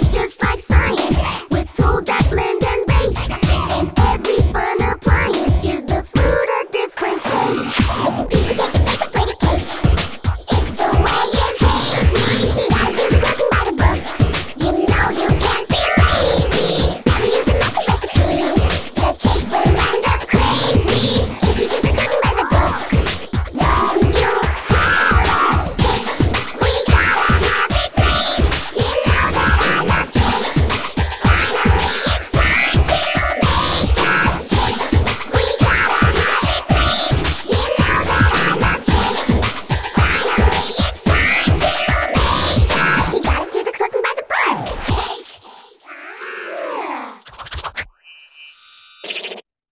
It's just like